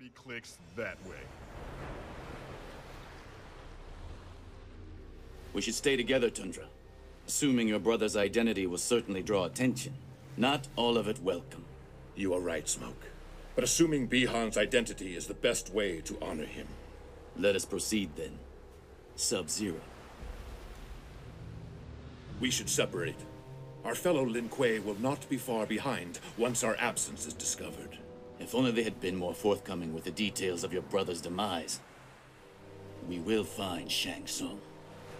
dirty clicks that way. We should stay together, Tundra. Assuming your brother's identity will certainly draw attention. Not all of it welcome. You are right, Smoke. But assuming Bi-Han's identity is the best way to honor him. Let us proceed then. Sub-Zero. We should separate. Our fellow Lin Kuei will not be far behind once our absence is discovered. If only they had been more forthcoming with the details of your brother's demise. We will find Shang Tsung.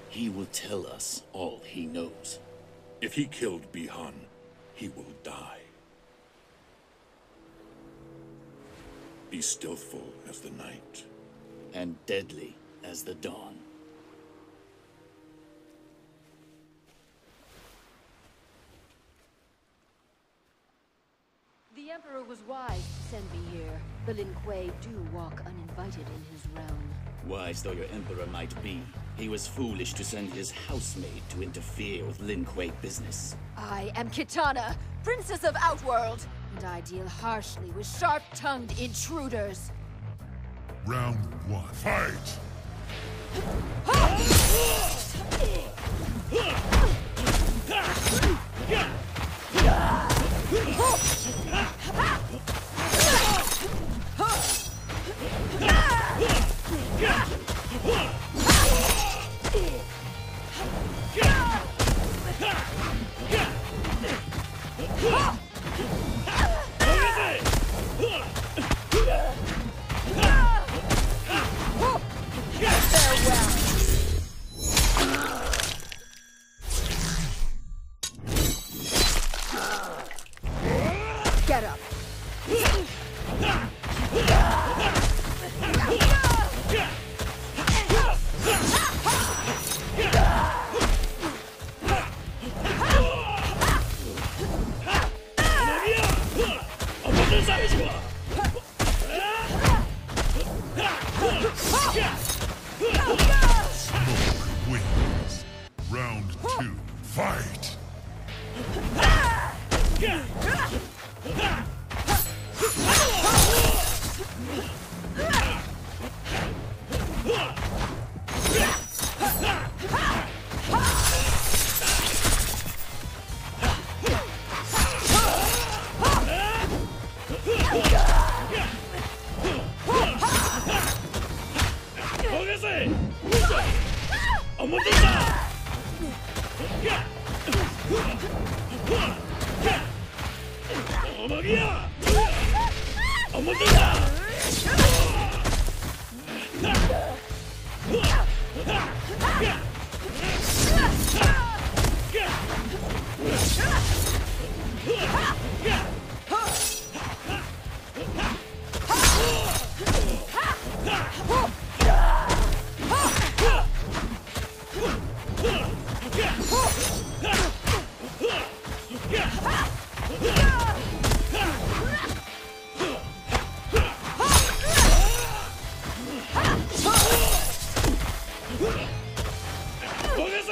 He will tell us all he knows. If he killed Bi-Han, he will die. Be stealthful as the night. And deadly as the dawn. The Emperor was wise to send me here. The Lin Kuei do walk uninvited in his realm. Wise though your Emperor might be, he was foolish to send his housemaid to interfere with Lin Kuei business. I am Kitana, Princess of Outworld, and I deal harshly with sharp-tongued intruders. Round one. Fight!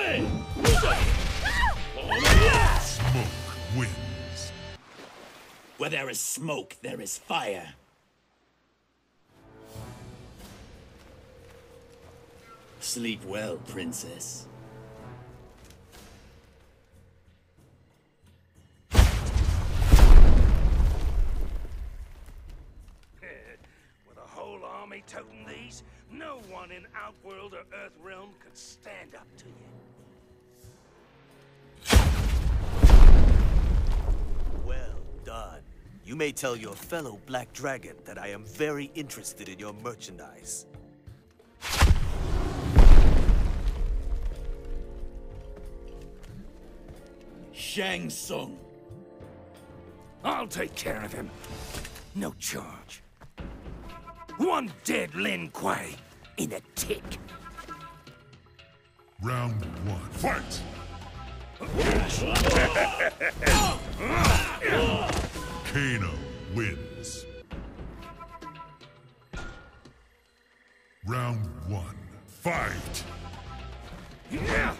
Smoke wins. Where there is smoke, there is fire. Sleep well, princess. With a whole army toting these, no one in Outworld or Earthrealm could stand up to you. You may tell your fellow Black Dragon that I am very interested in your merchandise. Shang Tsung. I'll take care of him. No charge. One dead Lin Kuei in a tick. Round one. Fight! Kano wins. Round one. Fight! Yeah.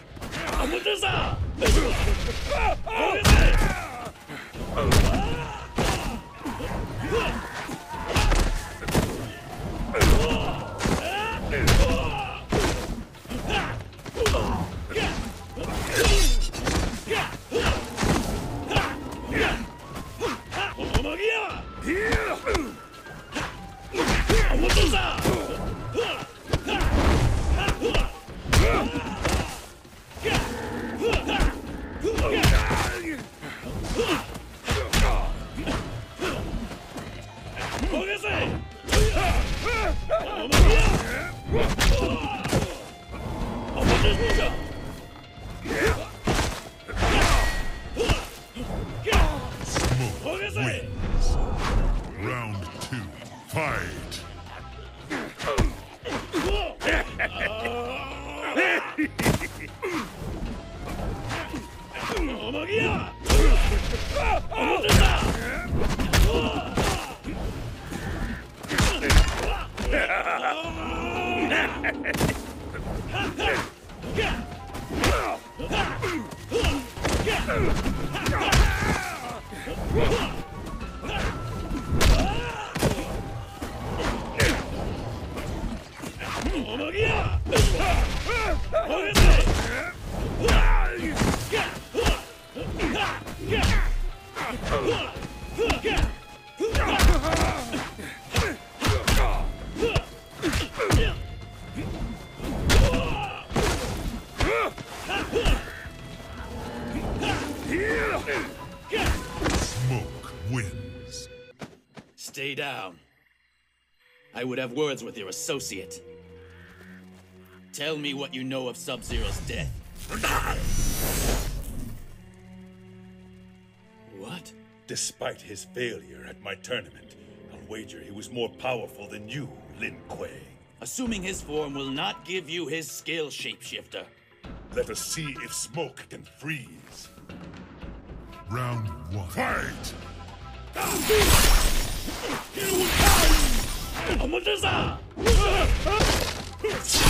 wins. Round two, fight! Whoa! Smoke wins. Stay down. I would have words with your associate. Tell me what you know of Sub-Zero's death. What? Despite his failure at my tournament, I'll wager he was more powerful than you, Lin Kuei. Assuming his form will not give you his skill, Shapeshifter. Let us see if smoke can freeze. Round one. Fight!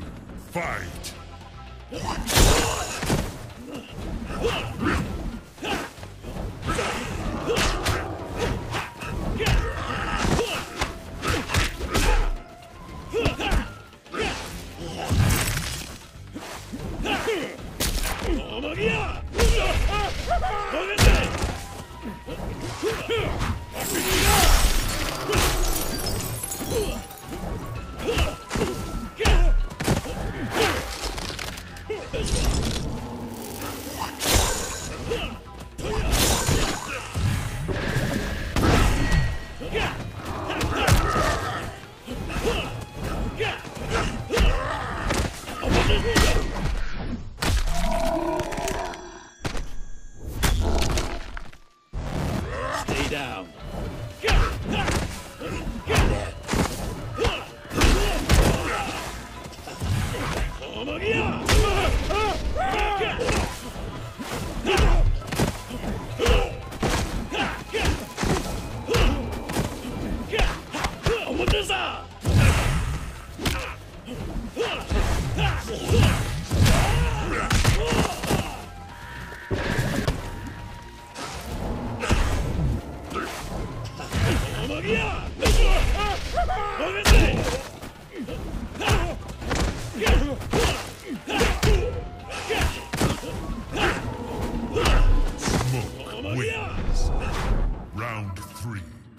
two. Fight! Stay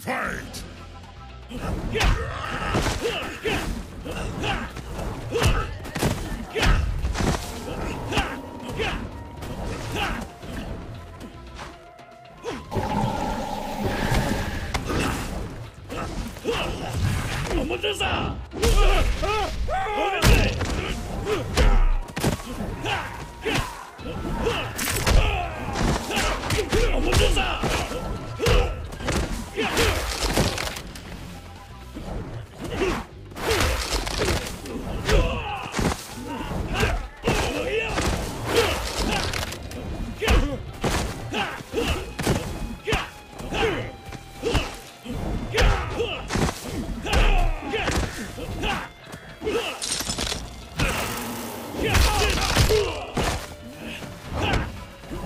Fight!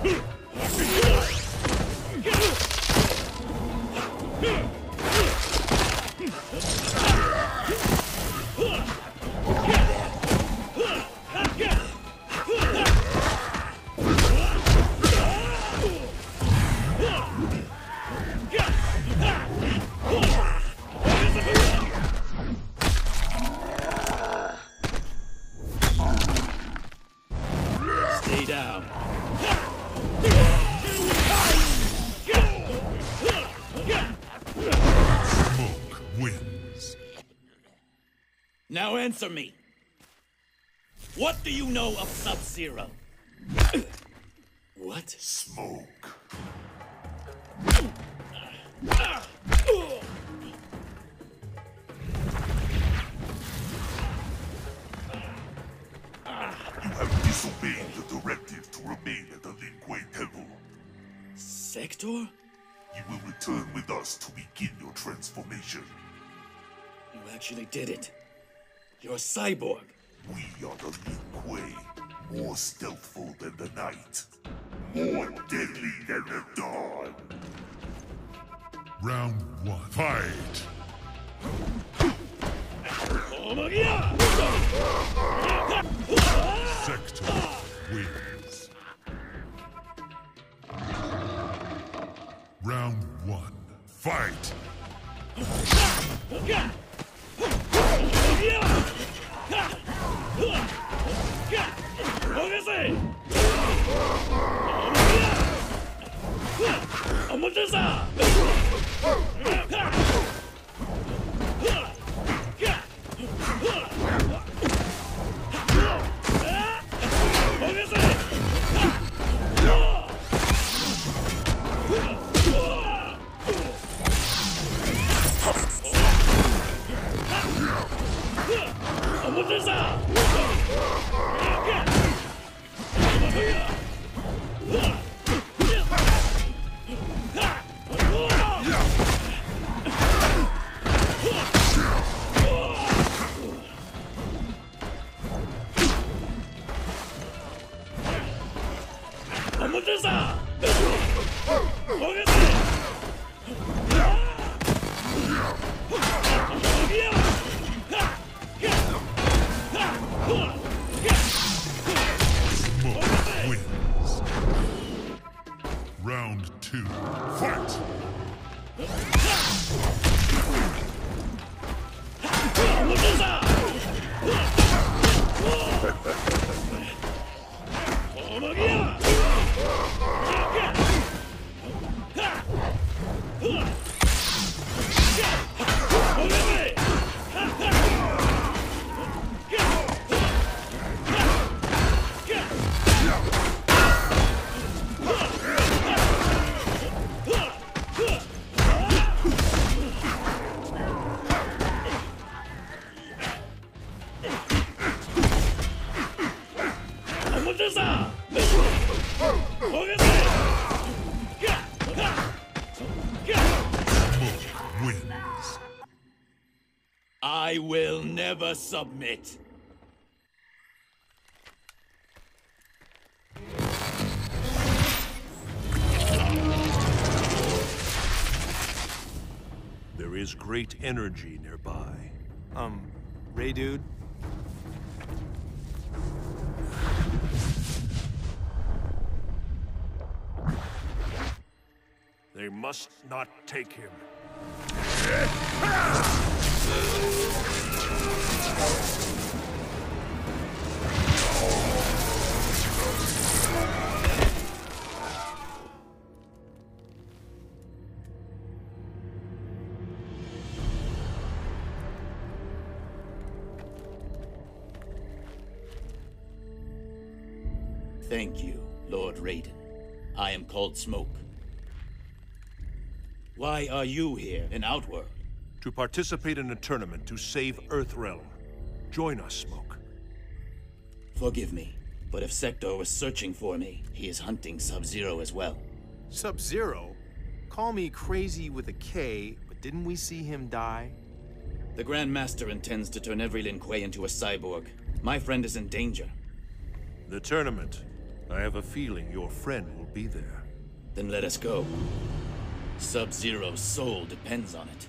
嘿 Now answer me. What do you know of Sub-Zero? what? Smoke. You have disobeyed the directive to remain at the Lin Kuei Temple. Sector? You will return with us to begin your transformation. You actually did it. You're a cyborg. We are the Lin Kuei, more stealthful than the night, more deadly than the dawn. Round one. Fight! Sector wins. Round one. Fight! Smoke wins. I will never submit. There is great energy nearby. Um, Ray dude? They must not take him. Thank you, Lord Raiden. I am called Smoke. Why are you here in Outworld? To participate in a tournament to save Earthrealm. Join us, Smoke. Forgive me, but if Sector was searching for me, he is hunting Sub-Zero as well. Sub-Zero? Call me crazy with a K, but didn't we see him die? The Grand Master intends to turn every Lin Kuei into a cyborg. My friend is in danger. The tournament. I have a feeling your friend will be there. Then let us go. Sub-Zero's soul depends on it.